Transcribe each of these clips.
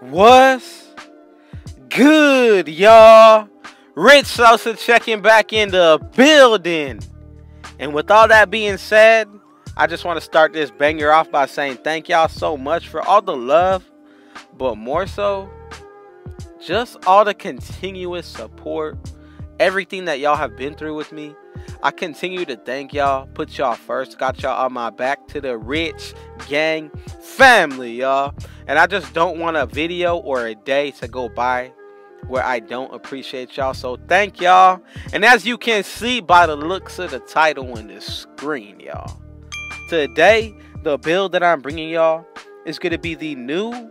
What's good, y'all? Rich Sosa checking back in the building. And with all that being said, I just want to start this banger off by saying thank y'all so much for all the love, but more so, just all the continuous support, everything that y'all have been through with me. I continue to thank y'all, put y'all first, got y'all on my back to the rich gang family, y'all. And I just don't want a video or a day to go by where I don't appreciate y'all. So thank y'all. And as you can see by the looks of the title on the screen, y'all. Today, the build that I'm bringing y'all is going to be the new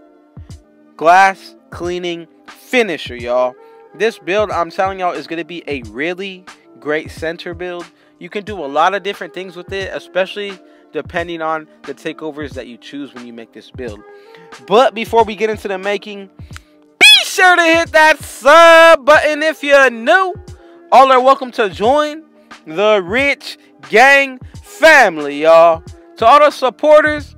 glass cleaning finisher, y'all. This build, I'm telling y'all, is going to be a really great center build. You can do a lot of different things with it, especially depending on the takeovers that you choose when you make this build. But before we get into the making, be sure to hit that sub button if you're new. All are welcome to join the Rich Gang family, y'all. To all the supporters,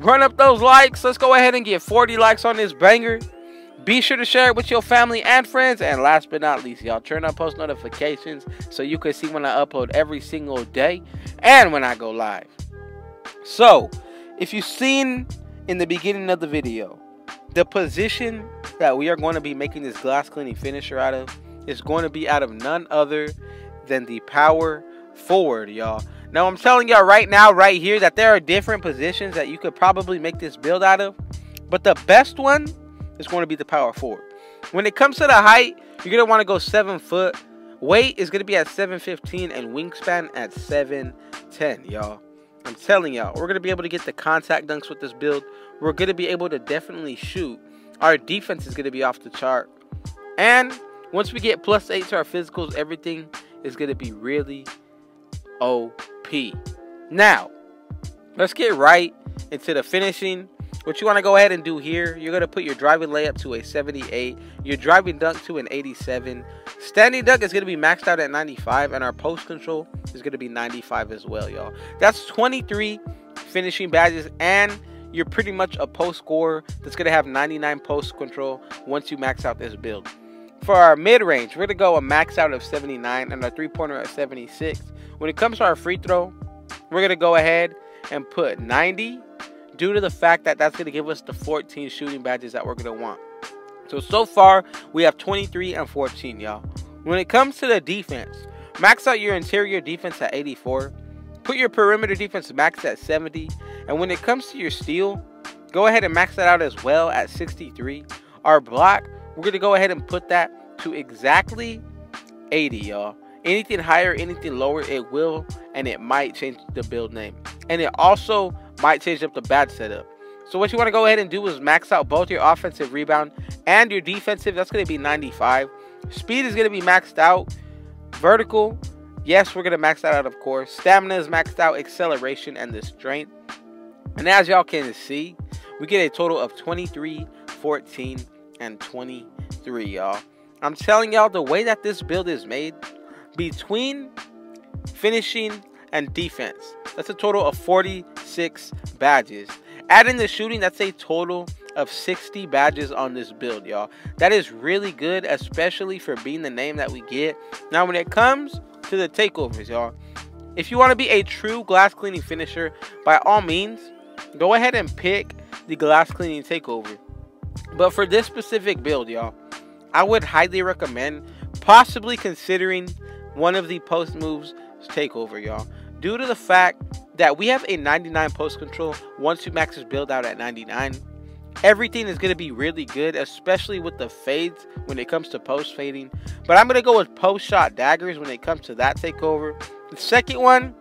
run up those likes. Let's go ahead and get 40 likes on this banger. Be sure to share it with your family and friends. And last but not least, y'all turn on post notifications so you can see when I upload every single day and when I go live. So, if you've seen in the beginning of the video, the position that we are going to be making this glass cleaning finisher out of is going to be out of none other than the power forward, y'all. Now, I'm telling y'all right now, right here, that there are different positions that you could probably make this build out of. But the best one is going to be the power forward. When it comes to the height, you're going to want to go 7 foot. Weight is going to be at 715 and wingspan at 710, y'all. I'm telling y'all, we're going to be able to get the contact dunks with this build. We're going to be able to definitely shoot. Our defense is going to be off the chart. And once we get plus 8 to our physicals, everything is going to be really OP. Now, let's get right into the finishing. What you want to go ahead and do here, you're going to put your driving layup to a 78, your driving dunk to an 87. Standing dunk is going to be maxed out at 95, and our post control is going to be 95 as well, y'all. That's 23 finishing badges, and you're pretty much a post scorer that's going to have 99 post control once you max out this build. For our mid range, we're going to go a max out of 79 and our three pointer at 76. When it comes to our free throw, we're going to go ahead and put 90 due to the fact that that's going to give us the 14 shooting badges that we're going to want. So, so far, we have 23 and 14, y'all. When it comes to the defense, max out your interior defense at 84. Put your perimeter defense max at 70. And when it comes to your steal, go ahead and max that out as well at 63. Our block, we're going to go ahead and put that to exactly 80, y'all. Anything higher, anything lower, it will and it might change the build name. And it also might change up the bad setup. So what you want to go ahead and do is max out both your offensive rebound and your defensive. That's going to be 95. Speed is going to be maxed out. Vertical, yes, we're going to max that out, of course. Stamina is maxed out. Acceleration and the strength. And as y'all can see, we get a total of 23, 14, and 23, y'all. I'm telling y'all, the way that this build is made, between finishing and defense, that's a total of 46 badges. Adding the shooting, that's a total of 60 badges on this build, y'all. That is really good, especially for being the name that we get. Now, when it comes to the takeovers, y'all, if you want to be a true glass cleaning finisher, by all means, go ahead and pick the glass cleaning takeover. But for this specific build, y'all, I would highly recommend possibly considering one of the post moves takeover, y'all. Due to the fact that we have a 99 post control once you max this build out at 99, everything is going to be really good, especially with the fades when it comes to post fading. But I'm going to go with post shot daggers when it comes to that takeover. The second one,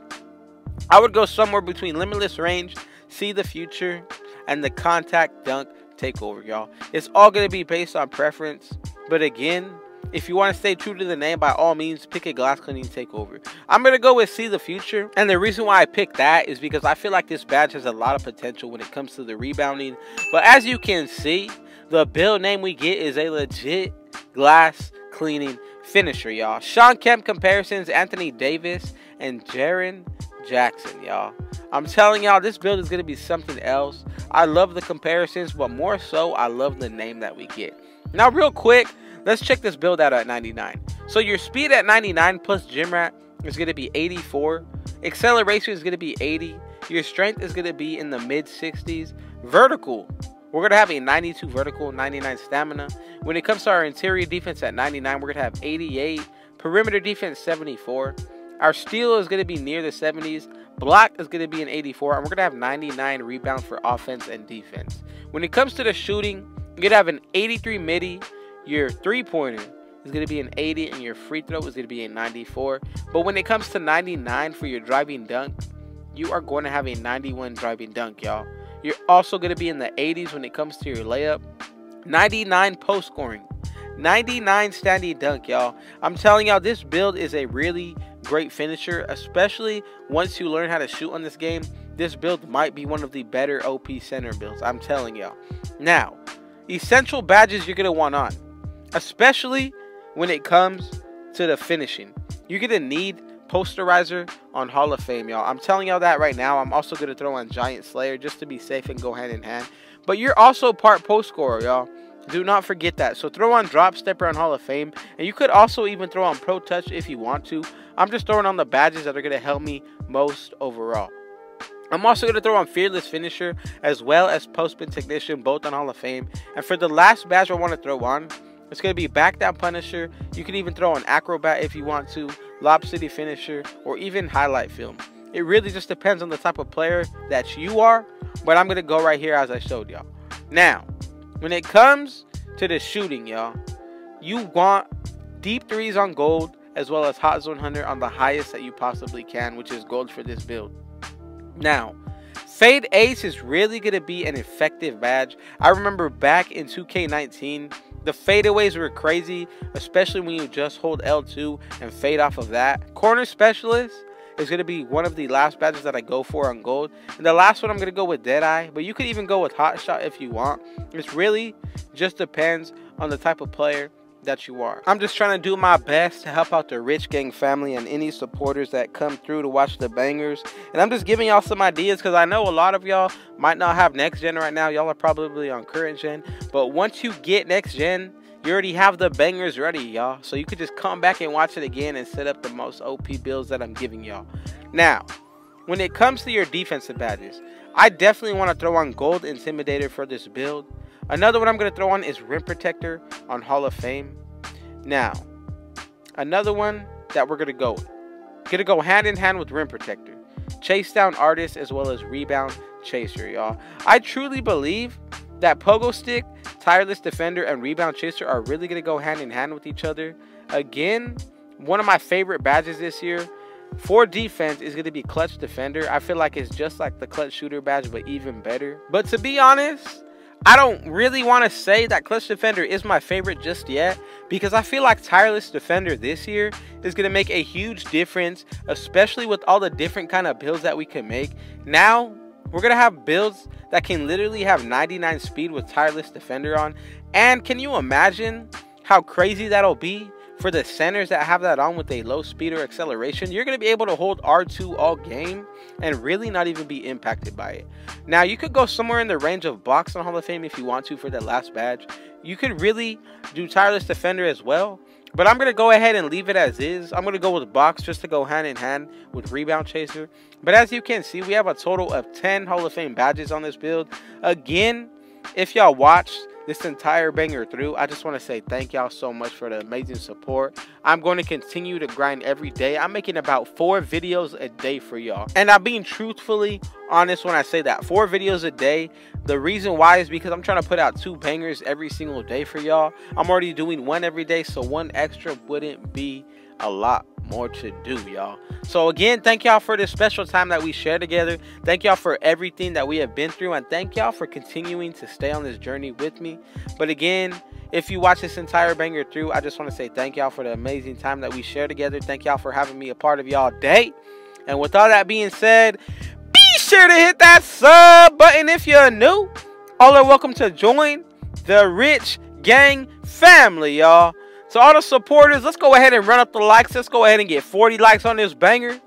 I would go somewhere between limitless range, see the future, and the contact dunk takeover, y'all. It's all going to be based on preference. But again, if you want to stay true to the name, by all means, pick a glass cleaning takeover. I'm going to go with See the Future. And the reason why I picked that is because I feel like this badge has a lot of potential when it comes to the rebounding. But as you can see, the build name we get is a legit glass cleaning finisher, y'all. Shawn Kemp comparisons, Anthony Davis, and Jaren Jackson, y'all. I'm telling y'all, this build is going to be something else. I love the comparisons, but more so, I love the name that we get. Now, real quick, let's check this build out at 99. So your speed at 99 plus gym rat is going to be 84. Acceleration is going to be 80. Your strength is going to be in the mid 60s. Vertical, we're going to have a 92 vertical, 99 stamina. When it comes to our interior defense at 99, we're going to have 88. Perimeter defense 74. Our steal is going to be near the 70s. Block is going to be an 84. And we're going to have 99 rebound for offense and defense. When it comes to the shooting, you're going to have an 83 midi. Your three pointer is going to be an 80. And your free throw is going to be a 94. But when it comes to 99 for your driving dunk, you are going to have a 91 driving dunk, y'all. You're also going to be in the 80s when it comes to your layup. 99 post scoring. 99 standing dunk, y'all. I'm telling y'all, this build is a really great finisher, especially once you learn how to shoot on this game. This build might be one of the better OP center builds. I'm telling y'all. Now, essential badges you're going to want on, especially when it comes to the finishing. You're going to need posterizer on Hall of Fame, y'all. I'm telling y'all that right now. I'm also going to throw on Giant Slayer just to be safe and go hand in hand. But you're also part post scorer, y'all. Do not forget that. So throw on Drop Stepper on Hall of Fame. And you could also even throw on Pro Touch if you want to. I'm just throwing on the badges that are going to help me most overall. I'm also going to throw on Fearless Finisher as well as Postman Technician, both on Hall of Fame. And for the last badge I want to throw on, it's going to be Back Down Punisher. You can even throw an Acrobat if you want to, Lob City Finisher, or even Highlight Film. It really just depends on the type of player that you are, but I'm going to go right here as I showed y'all. Now, when it comes to the shooting, y'all, you want deep threes on gold as well as hot zone hunter on the highest that you possibly can, which is gold for this build. Now, Fade Ace is really going to be an effective badge. I remember back in 2K19, the fadeaways were crazy, especially when you just hold L2 and fade off of that. Corner Specialist is going to be one of the last badges that I go for on gold. And the last one I'm going to go with Deadeye, but you could even go with Hot Shot if you want. It really just depends on the type of player that you are. I'm just trying to do my best to help out the Rich Gang family and any supporters that come through to watch the bangers. And I'm just giving y'all some ideas because I know a lot of y'all might not have next gen right now. Y'all are probably on current gen. But once you get next gen, you already have the bangers ready, y'all. So you could just come back and watch it again and set up the most OP builds that I'm giving y'all. Now, when it comes to your defensive badges, I definitely want to throw on Gold Intimidator for this build. Another one I'm going to throw on is Rim Protector on Hall of Fame. Now, another one that we're going to go Going to go hand in hand with Rim Protector. Chase down artist as well as rebound chaser, y'all. I truly believe that Pogo Stick, Tireless Defender, and Rebound Chaser are really going to go hand in hand with each other. Again, one of my favorite badges this year for defense is going to be Clutch Defender. I feel like it's just like the Clutch Shooter badge, but even better. But to be honest, I don't really want to say that Clutch Defender is my favorite just yet because I feel like Tireless Defender this year is going to make a huge difference, especially with all the different kind of builds that we can make. Now, we're going to have builds that can literally have 99 speed with Tireless Defender on. And can you imagine how crazy that'll be for the centers that have that on with a low speed or acceleration? You're going to be able to hold R2 all game and really not even be impacted by it. Now, you could go somewhere in the range of box on Hall of Fame if you want to for that last badge. You could really do Tireless Defender as well. But I'm going to go ahead and leave it as is. I'm going to go with box just to go hand in hand with rebound chaser. But as you can see, we have a total of 10 Hall of Fame badges on this build. Again, if y'all watched this entire banger through, I just want to say thank y'all so much for the amazing support. I'm going to continue to grind every day. I'm making about four videos a day for y'all. And I'm being truthfully honest when I say that. Four videos a day. The reason why is because I'm trying to put out two bangers every single day for y'all. I'm already doing one every day, so one extra wouldn't be a lot more to do, y'all. So again, thank y'all for this special time that we share together. Thank y'all for everything that we have been through, and thank y'all for continuing to stay on this journey with me. But again, if you watch this entire banger through, I just want to say thank y'all for the amazing time that we share together. Thank y'all for having me a part of y'all day. And with all that being said, be sure to hit that sub button if you're new. All are welcome to join the Rich Gang family, y'all. So all the supporters, let's go ahead and run up the likes. Let's go ahead and get 40 likes on this banger.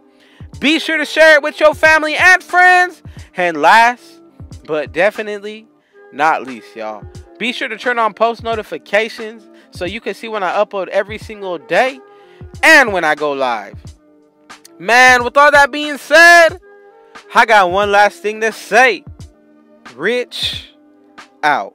Be sure to share it with your family and friends. And last, but definitely not least, y'all, be sure to turn on post notifications so you can see when I upload every single day and when I go live. Man, with all that being said, I got one last thing to say. Rich out.